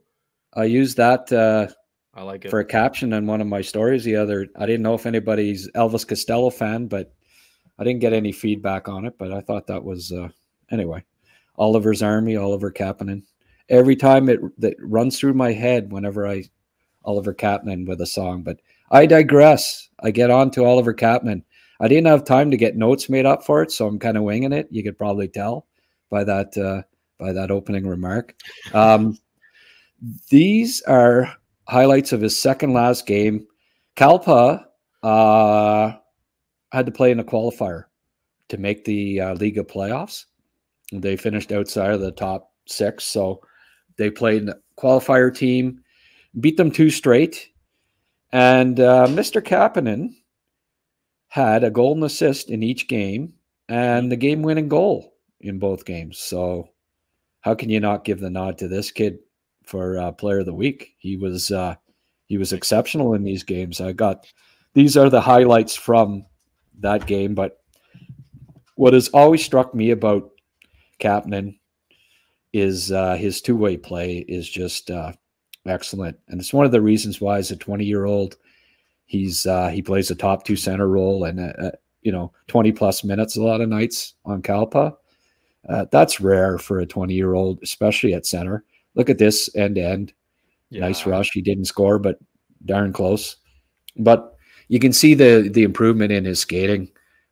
I used that uh I like it. for a caption in one of my stories the other I didn't know if anybody's Elvis Costello fan, but I didn't get any feedback on it, but I thought that was uh anyway. Oliver's Army, Oliver Kapanen. Every time it that runs through my head whenever I Oliver Kapanen with a song, but I digress. I get on to Oliver Kapanen. I didn't have time to get notes made up for it, so I'm kind of winging it. You could probably tell by that uh, by that opening remark. Um, these are highlights of his second last game. Kalpa uh, had to play in a qualifier to make the uh, Liiga playoffs. They finished outside of the top six, so they played in a qualifier team, beat them two straight, and uh, Mr. Kapanen had a goal and assist in each game and the game-winning goal in both games. So, how can you not give the nod to this kid for uh, Player of the Week? He was uh, he was exceptional in these games. I got these are the highlights from that game. But what has always struck me about Kapanen is uh, his two-way play is just uh, excellent, and it's one of the reasons why, as a 20-year-old, he's uh, he plays a top two center role and uh, you know 20 plus minutes a lot of nights on Kalpa. Uh, that's rare for a 20 year old, especially at center. Look at this end to end. Nice rush. He didn't score, but darn close. But you can see the the improvement in his skating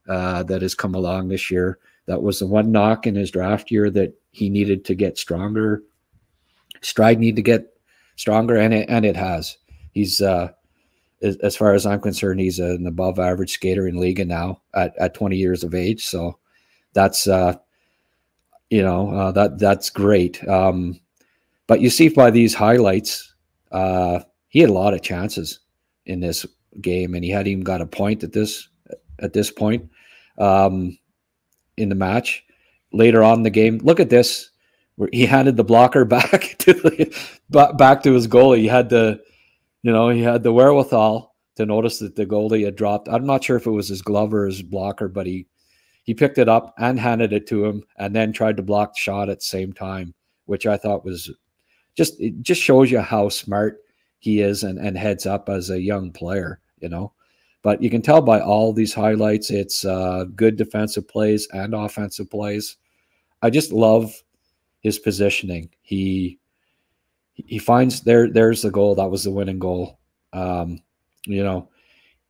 uh, that has come along this year. That was the one knock in his draft year that he needed to get stronger. Stride need to get stronger, and it and it has. He's uh, as, as far as I'm concerned, he's an above average skater in Liiga now at, at 20 years of age. So that's uh, you know uh, that that's great. Um, but you see by these highlights, uh, he had a lot of chances in this game, and he hadn't even got a point at this at this point um, in the match. Later on in the game, look at this where he handed the blocker back to the, back to his goalie. He had the, you know, he had the wherewithal to notice that the goalie had dropped. I'm not sure if it was his glove or his blocker, but he he picked it up and handed it to him, and then tried to block the shot at the same time, which I thought was just it just shows you how smart he is and, and heads up as a young player, you know. But you can tell by all these highlights, it's uh, good defensive plays and offensive plays. I just love his positioning. He he finds there there's the goal that was the winning goal. Um, you know,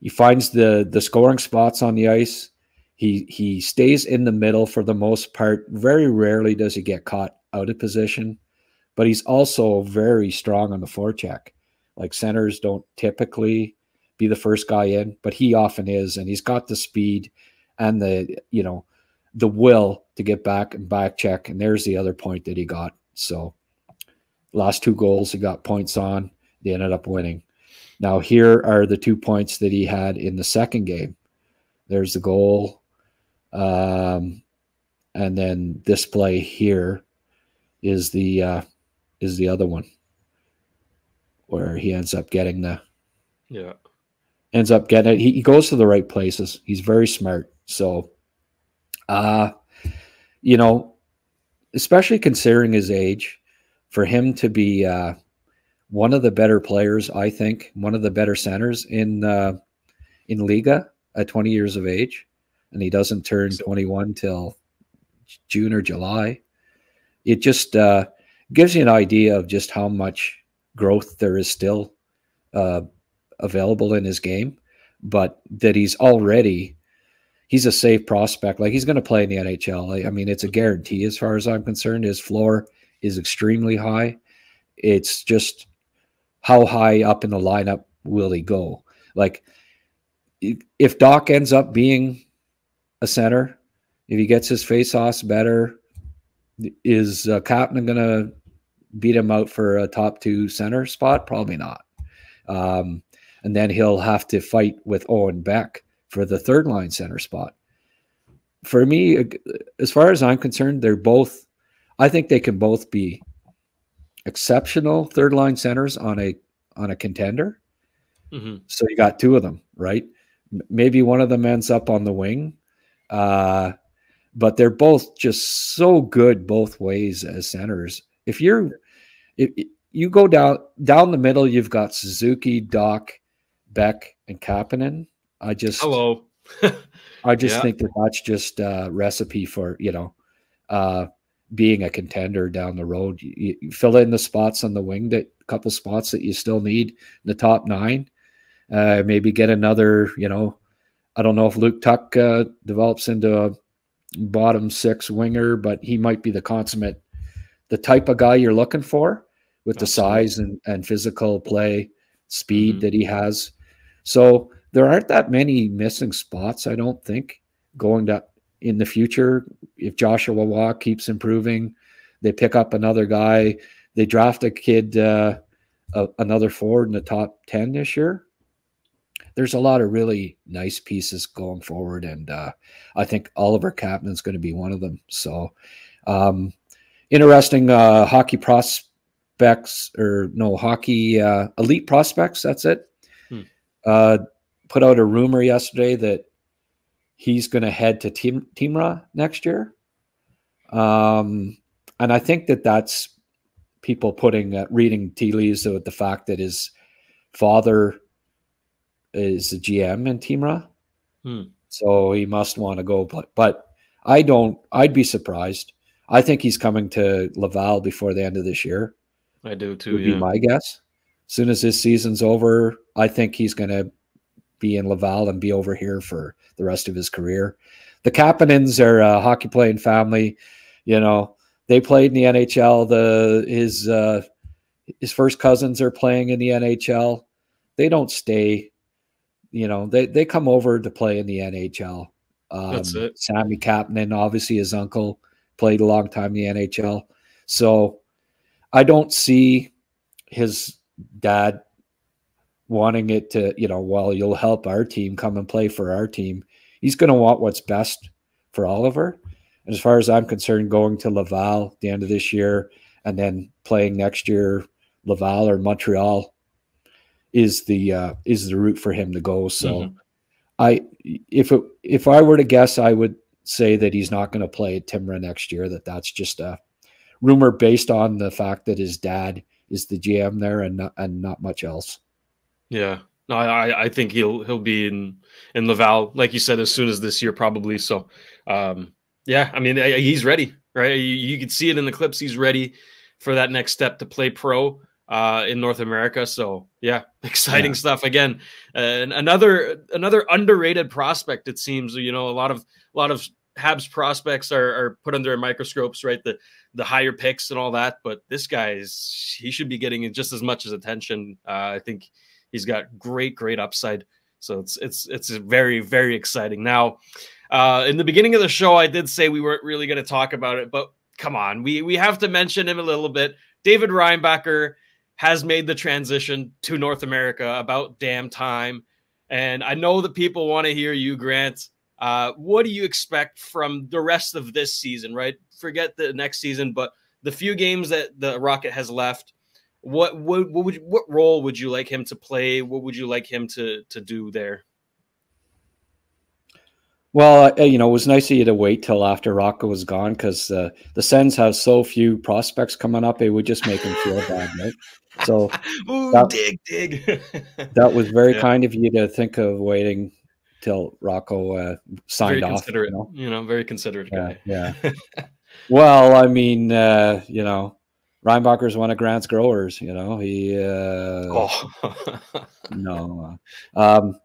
he finds the the scoring spots on the ice. He he stays in the middle for the most part. Very rarely does he get caught out of position, but he's also very strong on the forecheck. Like centers don't typically be the first guy in, but he often is, and he's got the speed and the you know the will to get back and back check. And there's the other point that he got. So last two goals he got points on. They ended up winning. Now here are the two points that he had in the second game. There's the goal. Um, and then this play here is the uh, is the other one where he ends up getting the yeah ends up getting it. He, he goes to the right places. He's very smart. So, uh, you know, especially considering his age, for him to be uh, one of the better players, I think, one of the better centers in uh, in Liiga at 20 years of age, and he doesn't turn 21 till June or July. It just uh, gives you an idea of just how much growth there is still uh, available in his game, but that he's already he's a safe prospect. Like he's going to play in the NHL. I mean, it's a guarantee as far as I'm concerned. His floor is extremely high. It's just how high up in the lineup will he go? Like if Dach ends up being a center, if he gets his face-offs better, is uh, going to beat him out for a top two center spot? Probably not. Um, and then he'll have to fight with Owen Beck for the third line center spot. For me, as far as I'm concerned, they're both, I think they can both be exceptional third line centers on a on a contender. Mm-hmm. So you got two of them, right? Maybe one of them ends up on the wing. Uh, but they're both just so good both ways as centers. If you're if you go down down the middle, you've got Suzuki, Dach, Beck, and Kapanen. I just hello. I just yeah. think that that's just a recipe for you know uh, being a contender down the road. You, you, fill in the spots on the wing that couple spots that you still need in the top nine. Uh, maybe get another. You know, I don't know if Luke Tuch uh, develops into a bottom six winger, but he might be the consummate, the type of guy you're looking for with Absolutely. the size and, and physical play speed mm-hmm. that he has. So there aren't that many missing spots, I don't think, going to in the future. If Joshua Waugh keeps improving, they pick up another guy. They draft a kid, uh, another forward in the top 10 this year. There's a lot of really nice pieces going forward. And uh, I think Oliver Kapanen's going to be one of them. So, um, interesting uh, hockey prospects or no hockey uh, elite prospects. That's it. Hmm. Uh, put out a rumor yesterday that he's going to head to Team Timrå next year. Um, and I think that that's people putting uh, reading tea leaves with the fact that his father is a GM in Timrå, hmm. so he must want to go. But, but I don't. I'd be surprised. I think he's coming to Laval before the end of this year. I do too. Would yeah. be my guess. As soon as this season's over, I think he's going to be in Laval and be over here for the rest of his career. The Kapanens are a hockey playing family. You know, they played in the NHL. The his uh, his first cousins are playing in the NHL. They don't stay. You know, they they come over to play in the NHL. Um, That's it. Sami Kapanen, obviously his uncle, played a long time in the NHL. So I don't see his dad wanting it to, you know, well, you'll help our team come and play for our team. He's going to want what's best for Oliver. And as far as I'm concerned, going to Laval the end of this year and then playing next year, Laval or Montreal is the uh, is the route for him to go. So Mhm. I if it, if I were to guess, I would say that he's not going to play at Timra next year. That that's just a rumor based on the fact that his dad is the GM there and not, and not much else. Yeah. No, I, I think he'll he'll be in in Laval, like you said, as soon as this year, probably. So, um, yeah, I mean, he's ready, right? You, you can see it in the clips. He's ready for that next step to play pro uh, in North America. So, yeah, exciting Yeah. stuff. Again, uh, and another another underrated prospect. It seems you know a lot of a lot of Habs prospects are, are put under microscopes, right? The the higher picks and all that, but this guy is he should be getting just as much as attention. Uh, I think he's got great, great upside. So it's it's it's very, very exciting. Now, uh, in the beginning of the show, I did say we weren't really going to talk about it, but come on, we we have to mention him a little bit. David Reinbacher has made the transition to North America about damn time, and I know that people want to hear you, Grant. Uh, what do you expect from the rest of this season? Right, forget the next season, but the few games that the Rocket has left. What what what would what role would you like him to play? What would you like him to to do there? Well, uh, you know, it was nice of you to wait till after Rocco was gone because uh, the Sens have so few prospects coming up. It would just make them feel bad, right? So Ooh, That- dig, dig. that was very Yeah. kind of you to think of waiting till Rocco uh, very signed off. considerate. You know? You know, very considerate Yeah, guy. yeah. well, I mean, uh, you know, Reinbacher's one of Grant's growers. You know, he uh, Oh, no, uh, um,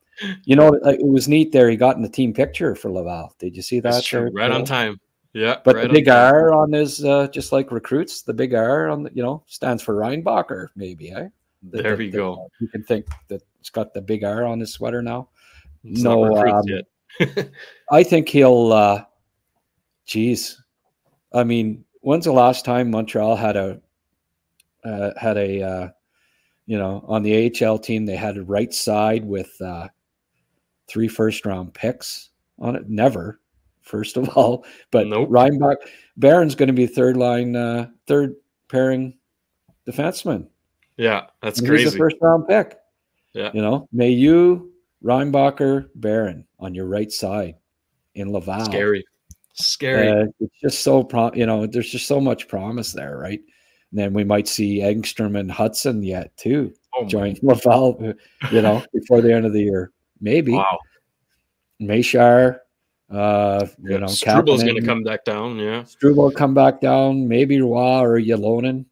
you know, it it was neat there. He got in the team picture for Laval. Did you see that? that's true. Right on time. Yeah, But right the big time. R on his, uh, just like Recrutes, the big R on the, you know, stands for Reinbacher, maybe. Eh? The- There the- we go. You can think that it's got the big R on his sweater now. No, um. I think he'll. uh Geez, I mean, when's the last time Montreal had a uh, had a uh, you know on the AHL team they had a right side with uh, three first round picks on it? Never. First of all, but Nope. Reinbach Barron's going to be third line, uh, third pairing defenseman. Yeah, that's And He's crazy. a first round pick. Yeah. You know, may you Reinbacher Barron on your right side in Laval. Scary, scary. Uh, it's just so pro- you know, there's just so much promise there, right? And then we might see Engstrom and Hutson yet too oh join Laval, you know, before the end of the year. Maybe wow. Mayshar, uh, you know, Struble's going to come back down. Yeah. Struble will come back down, maybe Roy or Ylönen.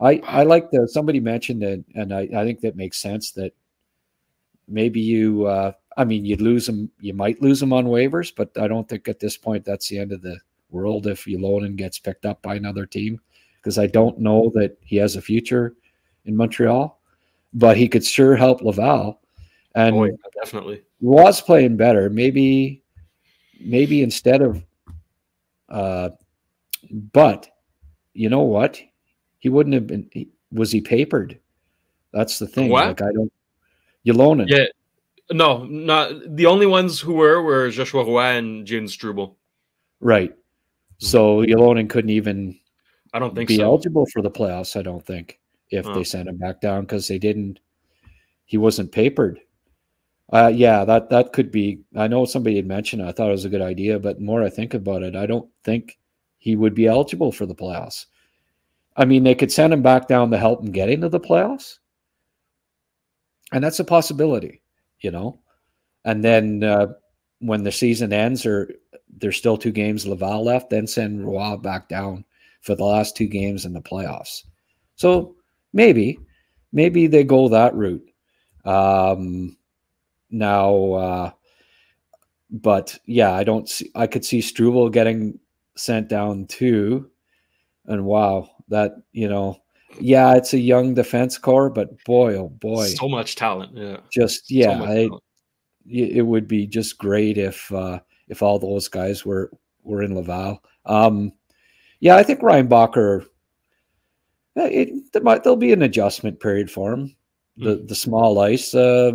I, I like the somebody mentioned it, and I, I think that makes sense that maybe you uh I mean you'd lose him you might lose him on waivers, but I don't think at this point that's the end of the world if Ylönen gets picked up by another team. Because I don't know that he has a future in Montreal, but he could sure help Laval. And Oh, yeah, definitely. was playing better. Maybe, maybe instead of, uh, but you know what? He wouldn't have been. he- Was he papered? That's the thing. What? Like I don't. Ylönen. Yeah. No, not the only ones who were were Joshua Roy and Jayden Struble. Right. So Ylönen couldn't even I don't think be so. eligible for the playoffs. I don't think if Oh. they sent him back down because they didn't. He wasn't papered. Uh, yeah, that that could be. I know somebody had mentioned. it. I thought it was a good idea, but the more I think about it, I don't think he would be eligible for the playoffs. I mean, they could send him back down to help him get into the playoffs, and that's a possibility, you know. And then uh, when the season ends, or there's still two games Laval left, then send Roy back down for the last two games in the playoffs. So maybe, maybe they go that route. Um, now, uh, but yeah, I don't see. I could see Struble getting sent down too. and wow, that you know, yeah, it's a young defense core, but boy, oh boy, so much talent. Yeah, just yeah, so I, it would be just great if uh, if all those guys were were in Laval. Um, yeah, I think Reinbacher. Uh, it, there might there'll be an adjustment period for him. The mm. the small ice, uh,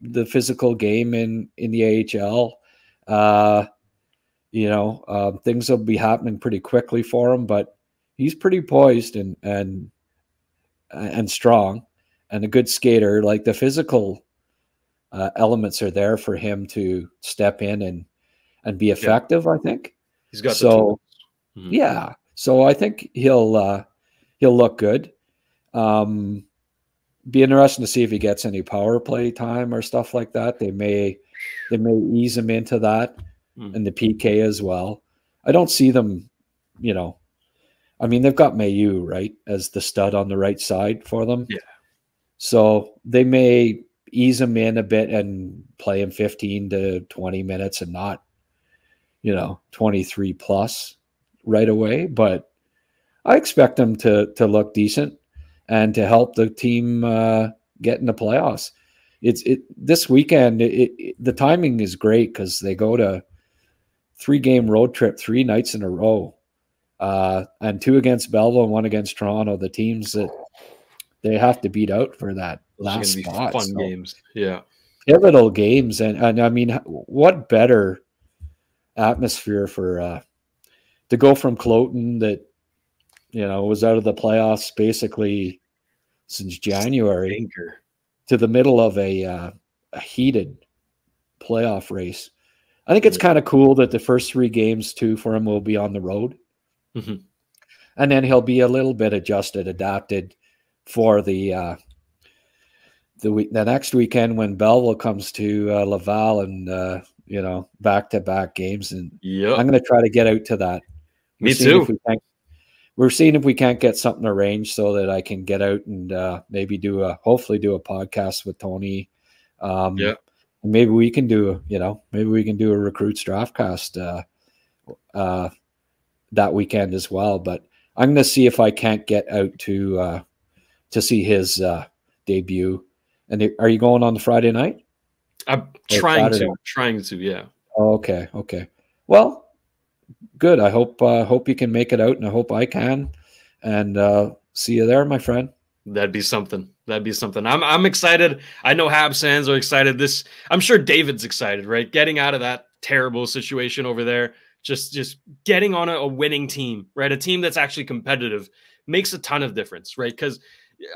the physical game in in the AHL. Uh, you know, uh, things will be happening pretty quickly for him, but he's pretty poised and and and strong and a good skater. Like the physical uh, elements are there for him to step in and and be effective. Yeah. I think he's got so. Mm-hmm. Yeah, so I think he'll uh, he'll look good. Um, be interesting to see if he gets any power play time or stuff like that. They may they may ease him into that mm. and the PK as well. I don't see them, you know. I mean, they've got Mailloux right as the stud on the right side for them. Yeah. So they may ease him in a bit and play him 15 to 20 minutes and not, you know, 23 plus right away. But I expect them to to look decent and to help the team uh, get in the playoffs. It's it this weekend. It, it, the timing is great because they go to three game road trip, three nights in a row, uh, and two against Belleville and one against Toronto. The teams that they have to beat out for that last spot. Fun so, games, yeah, pivotal games, and and I mean, what better atmosphere for uh, to go from Kloten that you know was out of the playoffs basically since January Anchor. to the middle of a uh, a heated playoff race. I think it's kind of cool that the first three games too for him will be on the road, mm-hmm. and then he'll be a little bit adjusted, adapted for the uh, the week the next weekend when Belleville comes to uh, Laval and uh, you know back to back games, and yeah, I'm going to try to get out to that. We're Me too. We we're seeing if we can't get something arranged so that I can get out and uh, maybe do a hopefully do a podcast with Tony. Um, yeah maybe we can do you know maybe we can do a Recrutes draftcast uh, uh, that weekend as well. But I'm going to see if I can't get out to uh, to see his uh, debut. And are you going on the Friday night? I'm trying to, trying to, yeah. Oh, okay, okay. Well, good. I hope uh, hope you can make it out, and I hope I can. And uh, see you there, my friend. That'd be something. That'd be something. I'm I'm excited. I know Habs fans are excited. This I'm sure David's excited, right? Getting out of that terrible situation over there, just just getting on a, a winning team, right? A team that's actually competitive makes a ton of difference, right? Because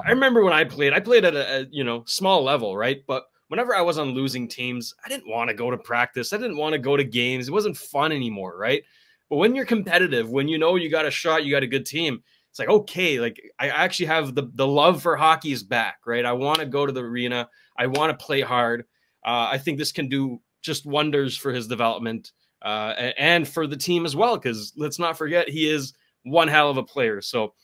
I remember when I played, I played at a, a you know small level, right? But whenever I was on losing teams, I didn't want to go to practice. I didn't want to go to games. It wasn't fun anymore, right? But when you're competitive, when you know you got a shot, you got a good team, it's like okay like i actually have the the love for hockey is back right i want to go to the arena i want to play hard uh, i think this can do just wonders for his development uh, and for the team as well because let's not forget he is one hell of a player so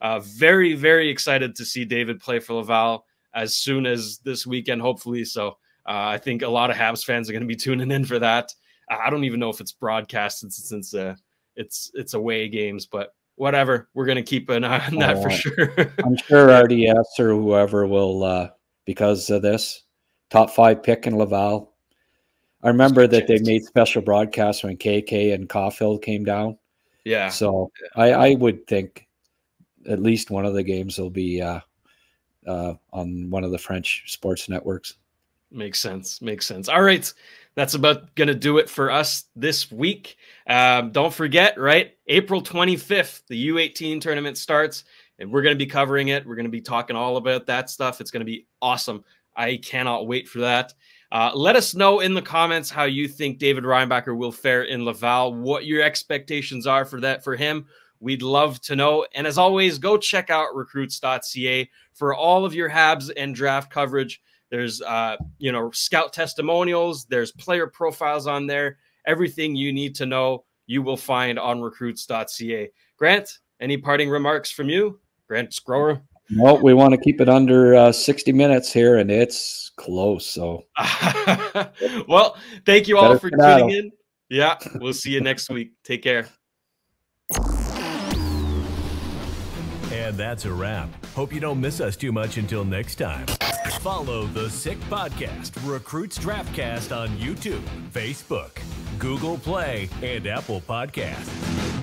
uh, very very excited to see david play for laval as soon as this weekend hopefully so uh, i think a lot of habs fans are going to be tuning in for that i don't even know if it's broadcasted since uh, it's it's away games but whatever. We're going to keep an eye on that for sure. I'm sure RDS or whoever will, uh, because of this top five pick in Laval. I remember that they made special broadcasts when KK and Caufield came down. Yeah. So. I, I would think at least one of the games will be uh, uh, on one of the French sports networks. Makes sense. Makes sense. All right that's about going to do it for us this week. Um, don't forget, right? April 25th, the U18 tournament starts, and we're going to be covering it. We're going to be talking all about that stuff. It's going to be awesome. I cannot wait for that. Uh, let us know in the comments how you think David Reinbacher will fare in Laval, what your expectations are for that for him. We'd love to know. And as always, go check out recrutes.ca for all of your Habs and draft coverage. There's uh, you know scout testimonials. There's player profiles on there. Everything you need to know you will find on recrutes.ca. Grant, any parting remarks from you, Grant Scrower? Well, we want to keep it under uh, 60 minutes here, and it's close. So, well, thank you all for tuning in. Yeah, we'll see you next week. Take care. And that's a wrap. Hope you don't miss us too much until next time. Follow the Sick Podcast, Recrutes Draftcast on YouTube, Facebook, Google Play, and Apple Podcasts.